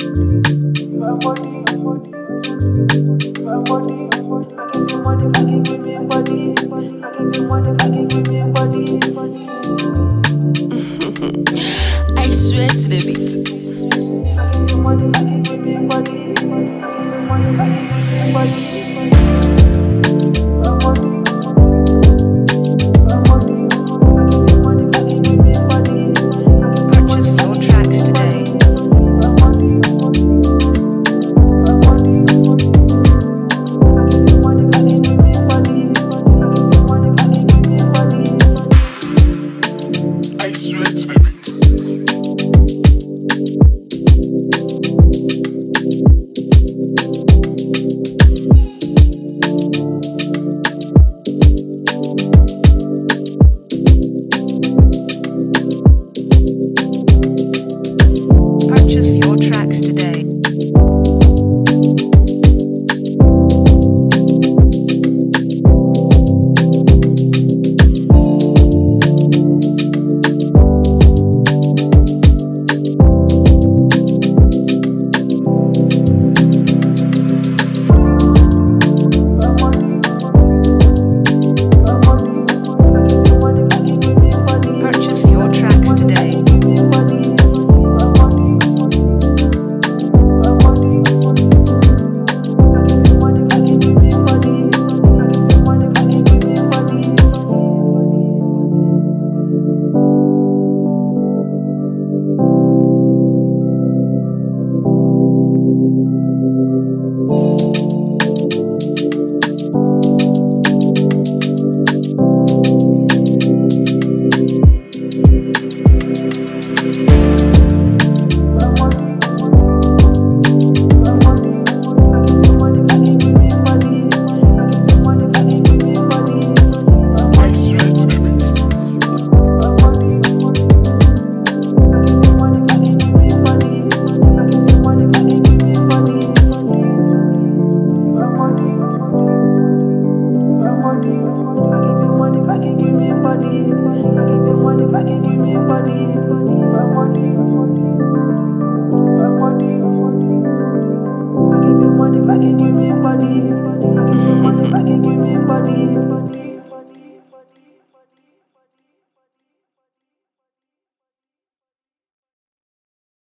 I swear to the beat. I swear Money,